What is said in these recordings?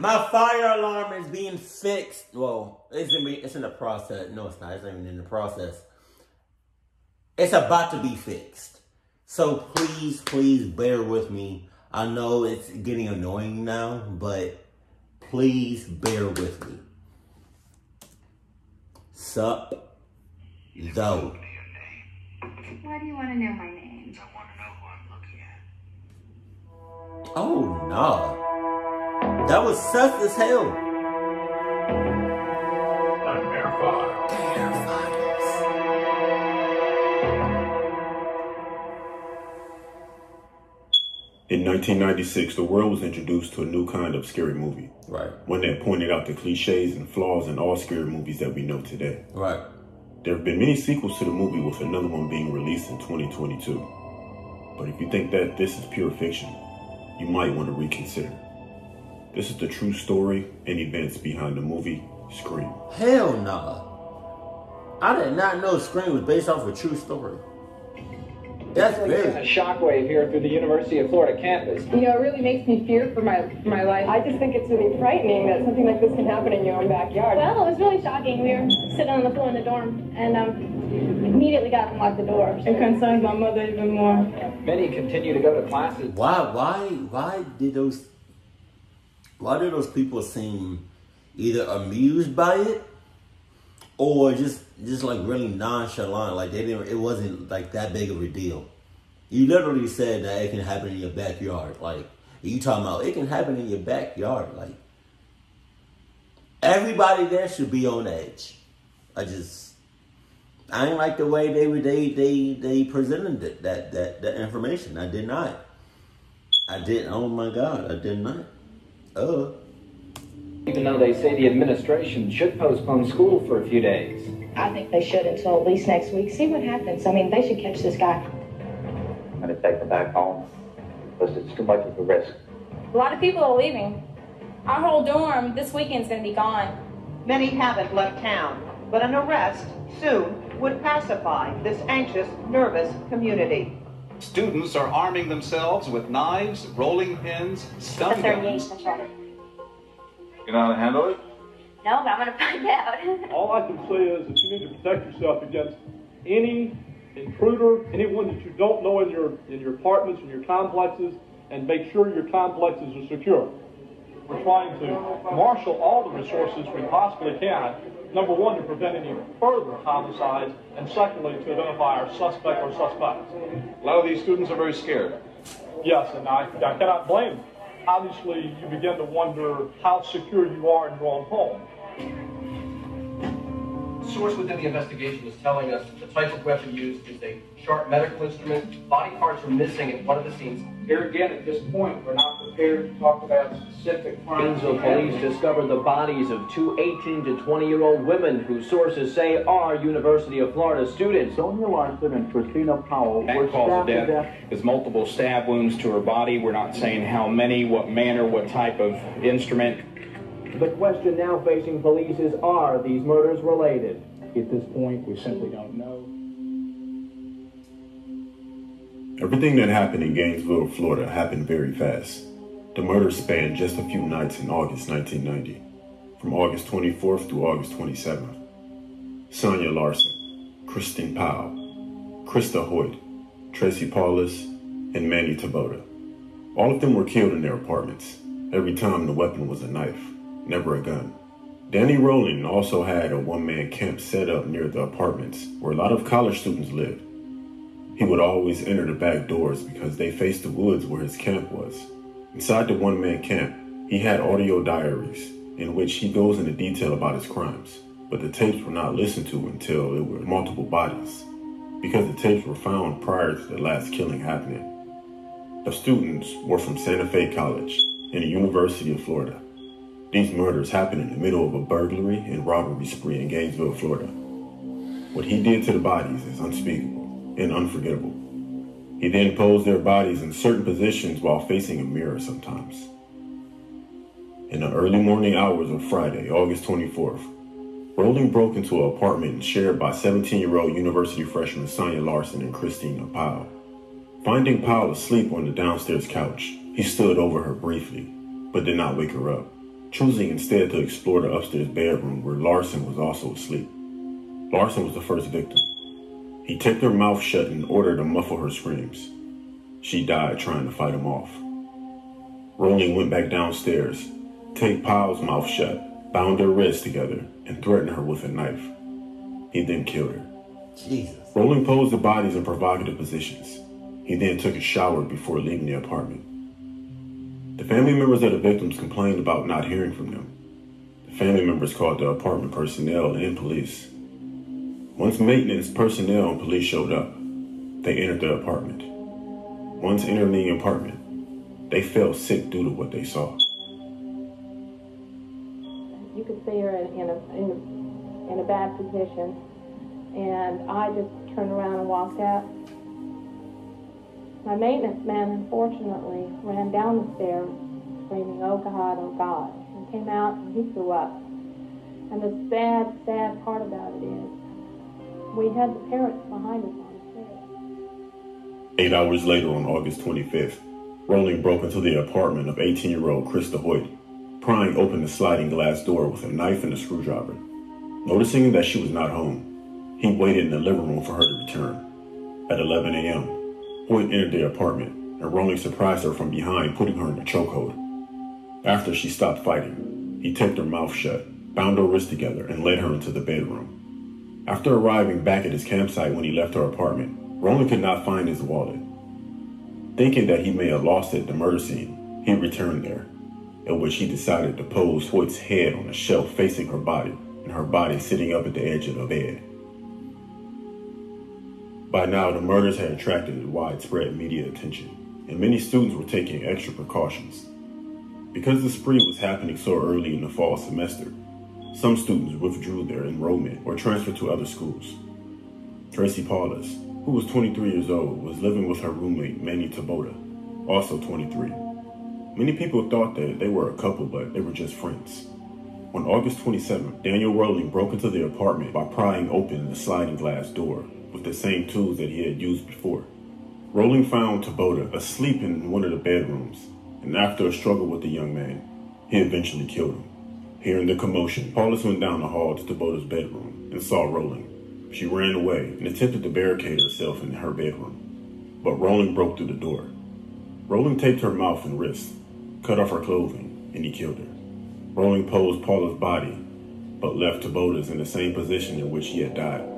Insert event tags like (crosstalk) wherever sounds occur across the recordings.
My fire alarm is being fixed. Well, it's in, it's in the process. No, it's not. It's not even in the process. It's about to be fixed. So please, please bear with me. I know it's getting annoying now, but please bear with me. Sup, though. Why do you want to know my name? I want to know who I'm looking at. Oh, no. That was sus as hell. Nightmare Files. In 1996, the world was introduced to a new kind of scary movie. Right. One that pointed out the cliches and flaws in all scary movies that we know today. Right. There have been many sequels to the movie, with another one being released in 2022. But if you think that this is pure fiction, you might want to reconsider. This is the true story and events behind the movie Scream. Hell no. I did not know Scream was based off a true story. That's It's a shockwave here through the University of Florida campus. You know, it really makes me fear for my for my life. I just think it's really frightening that something like this can happen in your own backyard. Well, it was really shocking. We were sitting on the floor in the dorm and um, immediately got up and locked the door. It concerns my mother even more. Many continue to go to classes. Why? Why? Why did those? Why did those people seem either amused by it or just just like really nonchalant? Like they didn't. It wasn't like that big of a deal. You literally said that it can happen in your backyard. Like you talking about, it can happen in your backyard. Like everybody there should be on edge. I just. I didn't like the way they were they they they presented it, that that that information. I did not. I didn't. Oh my God, I did not. Oh, Even though they say the administration should postpone school for a few days. I think they should until at least next week. See what happens. I mean, they should catch this guy. I'm going to take them back home because it's too much of a risk. A lot of people are leaving. Our whole dorm this weekend's going to be gone. Many haven't left town, but an arrest soon would pacify this anxious, nervous community. Students are arming themselves with knives, rolling pins, stun guns. Engagement charter. You know how to handle it? No, but I'm going to find out. (laughs) All I can say is that you need to protect yourself against any intruder, anyone that you don't know in your in your apartments and your complexes, and make sure your complexes are secure. We're trying to marshal all the resources we possibly can. Number one, to prevent any further homicides, and secondly, to identify our suspect or suspects. A lot of these students are very scared. Yes, and I, I cannot blame them. Obviously, you begin to wonder how secure you are in your own home. Source within the investigation is telling us the type of weapon used is a sharp medical instrument. Body parts are missing at one of the scenes. Here again, at this point, we're not prepared to talk about specific crimes. Gainesville police discovered the bodies of two 18 to 20 year old women who sources say are University of Florida students. Sonja Larson and Christina Powell were That cause of stabbed to death death. is multiple stab wounds to her body. We're not saying how many, what manner, what type of instrument. The question now facing police is are these murders related? At this point, we simply don't know. Everything that happened in Gainesville, Florida happened very fast. The murder spanned just a few nights in August 1990, from August 24th through August 27th. Sonja Larson, Christine Powell, Christa Hoyt, Tracy Paules, and Manny Taboda. All of them were killed in their apartments. Every time the weapon was a knife, never a gun. Danny Rolling also had a one-man camp set up near the apartments where a lot of college students lived. He would always enter the back doors because they faced the woods where his camp was. Inside the one man camp, he had audio diaries in which he goes into detail about his crimes, but the tapes were not listened to until there were multiple bodies, because the tapes were found prior to the last killing happening. The students were from Santa Fe College and the University of Florida. These murders happened in the middle of a burglary and robbery spree in Gainesville, Florida. What he did to the bodies is unspeakable and unforgettable. He then posed their bodies in certain positions while facing a mirror sometimes. In the early morning hours of Friday, August 24th, Rolling broke into an apartment shared by 17 year old university freshman Sonja Larson and Christina Powell. Finding Powell asleep on the downstairs couch, he stood over her briefly, but did not wake her up. Choosing instead to explore the upstairs bedroom where Larson was also asleep. Larson was the first victim. He taped her mouth shut in order to muffle her screams. She died trying to fight him off. Rolling went back downstairs, taped Powell's mouth shut, bound her wrists together, and threatened her with a knife. He then killed her. Jesus. Rolling posed the bodies in provocative positions. He then took a shower before leaving the apartment. The family members of the victims complained about not hearing from them. The family members called the apartment personnel and police. Once maintenance personnel and police showed up, they entered the apartment. Once entering the apartment, they felt sick due to what they saw. You could see her in, in, a, in, a, in a bad position, and I just turned around and walked out. My maintenance man, unfortunately, ran down the stairs screaming, oh God, oh God, and came out and he threw up. And the sad, sad part about it is we had the parents behind us on the stairs. Eight hours later, on August 25th, Rolling broke into the apartment of 18-year-old Christa Hoyt, prying open the sliding glass door with a knife and a screwdriver. Noticing that she was not home, he waited in the living room for her to return. At 11 a.m., Hoyt entered the apartment, and Rolling surprised her from behind, putting her in a chokehold. After she stopped fighting, he taped her mouth shut, bound her wrists together, and led her into the bedroom. After arriving back at his campsite when he left her apartment, Rolling could not find his wallet. Thinking that he may have lost it at the murder scene, he returned there, in which he decided to pose Hoyt's head on a shelf facing her body, and her body sitting up at the edge of the bed. By now, the murders had attracted widespread media attention, and many students were taking extra precautions. Because the spree was happening so early in the fall semester, some students withdrew their enrollment or transferred to other schools. Tracy Paules, who was 23 years old, was living with her roommate Manny Taboda, also 23. Many people thought that they were a couple, but they were just friends. On August 27th, Daniel Rolling broke into the apartment by prying open the sliding glass door with the same tools that he had used before. Rolling found Taboda asleep in one of the bedrooms, and after a struggle with the young man, he eventually killed him. Hearing the commotion, Paules went down the hall to Taboda's bedroom and saw Rolling. She ran away and attempted to barricade herself in her bedroom, but Rolling broke through the door. Rolling taped her mouth and wrists, cut off her clothing, and he killed her. Rolling posed Paula's body, but left Taboda's in the same position in which he had died.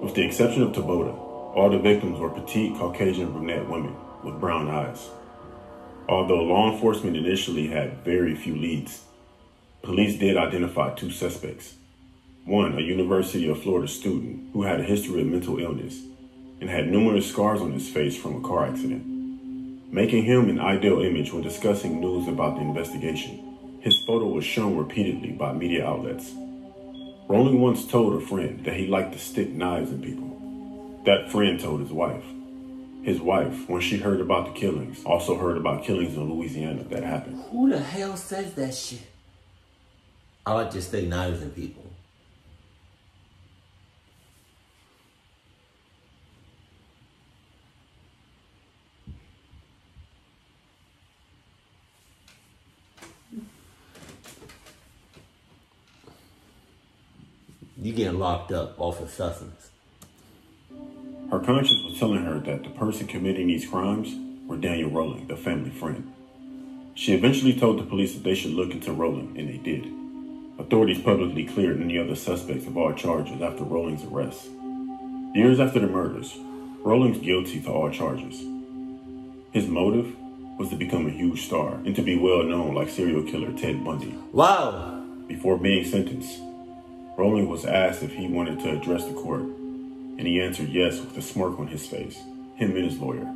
With the exception of Taboda, all the victims were petite Caucasian brunette women with brown eyes. Although law enforcement initially had very few leads, police did identify two suspects. One, a University of Florida student who had a history of mental illness and had numerous scars on his face from a car accident, making him an ideal image when discussing news about the investigation. His photo was shown repeatedly by media outlets Rolling once told a friend that he liked to stick knives in people. That friend told his wife. His wife, when she heard about the killings, also heard about killings in Louisiana that happened. Who the hell says that shit? I like to stick knives in people. You getting locked up off of substance. Her conscience was telling her that the person committing these crimes were Daniel Rolling, the family friend. She eventually told the police that they should look into Rolling, and they did. Authorities publicly cleared any other suspects of all charges after Rolling's arrest. Years after the murders, Rolling's guilty to all charges. His motive was to become a huge star and to be well known like serial killer Ted Bundy. Wow! Before being sentenced, Rolling was asked if he wanted to address the court, and he answered yes with a smirk on his face, him and his lawyer.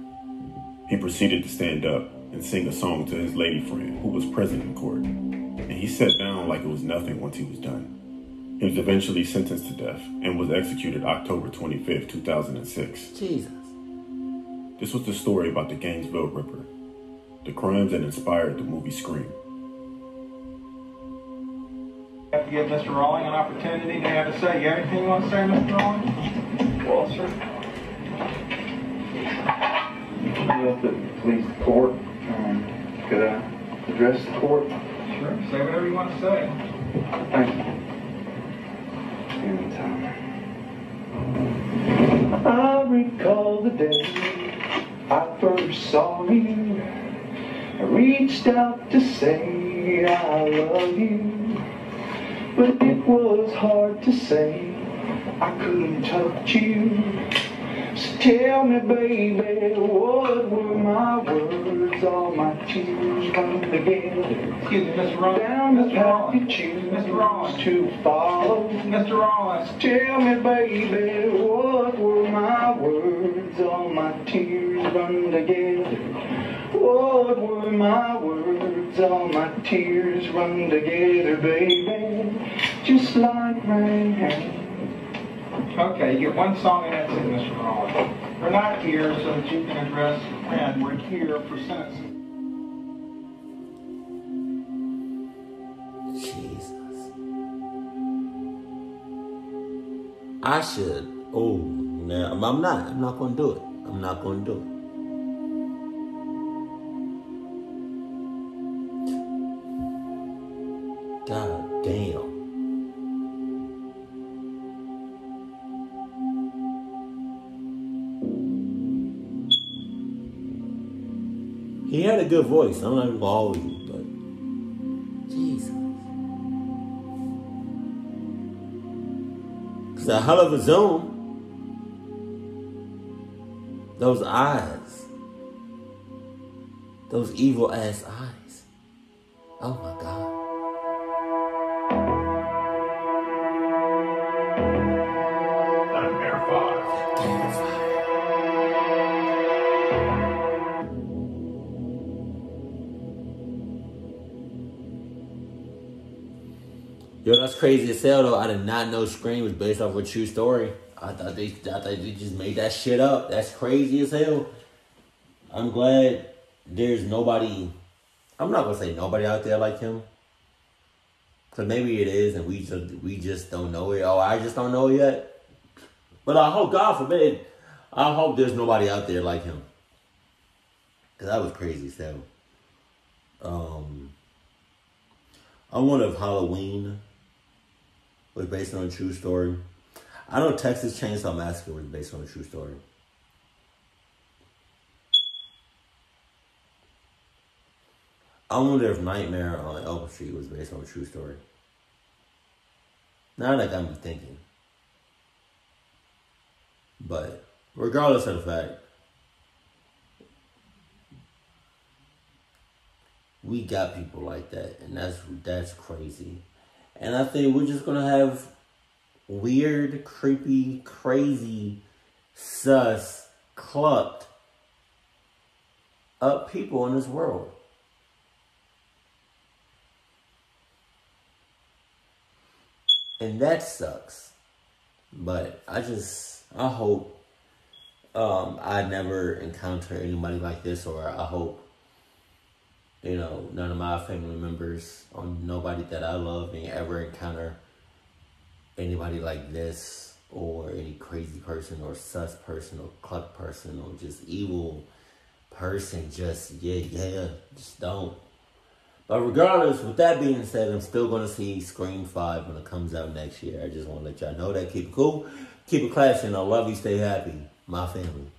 He proceeded to stand up and sing a song to his lady friend who was present in court, and he sat down like it was nothing once he was done. He was eventually sentenced to death and was executed October 25, 2006. Jesus. This was the story about the Gainesville Ripper, the crimes that inspired the movie Scream. Give Mr. Rolling an opportunity to have a say. You have anything you want to say, Mr. Rolling? Well, sir. I left the police court. Um, could I address the court? Sure, say whatever you want to say. Thank you. Anytime. I recall the day I first saw you. I reached out to say I love you, but it was hard to say. I couldn't touch you. So tell me, baby, what were my words? All my tears come together. Excuse me, Mr. Rollins. Down the Mr. path you choose Mr. Rollins. to follow. Mr. Rollins. Tell me, baby, what were my words? All my tears run together. What were my words? All my tears run together, baby. Just like rain. Okay, you get one song and that's it, Mr. Rollins. We're not here so that you can address a friend. We're here for sentencing. Jesus. I should. Oh, no, I'm not. I'm not going to do it. I'm not going to do it. He had a good voice. I'm not gonna hold you, but Jesus. Cause a hell of a zoom. Those eyes. Those evil ass eyes. Oh my God. Yo, that's crazy as hell though. I did not know Scream was based off a true story. I thought they, I thought they just made that shit up. That's crazy as hell. I'm glad there's nobody. I'm not gonna say nobody out there like him. Cause maybe it is, and we just we just don't know it. Oh, I just don't know it yet. But I hope, God forbid, I hope there's nobody out there like him. Cause that was crazy as hell. Um, I wonder if Halloween was based on a true story. I know Texas Chainsaw Massacre was based on a true story. I wonder if Nightmare on Elm Street was based on a true story. Now that got me thinking. But regardless of the fact, we got people like that, and that's that's crazy. And I think we're just gonna have weird, creepy, crazy, sus, clucked up people in this world. And that sucks. But I just I hope um I never encounter anybody like this or I hope you know, none of my family members or nobody that I love may ever encounter anybody like this or any crazy person or sus person or cluck person or just evil person. Just, yeah, yeah, just don't. But regardless, with that being said, I'm still going to see Scream 5 when it comes out next year. I just want to let y'all know that. Keep it cool. Keep it classy, and I love you. Stay happy. My family.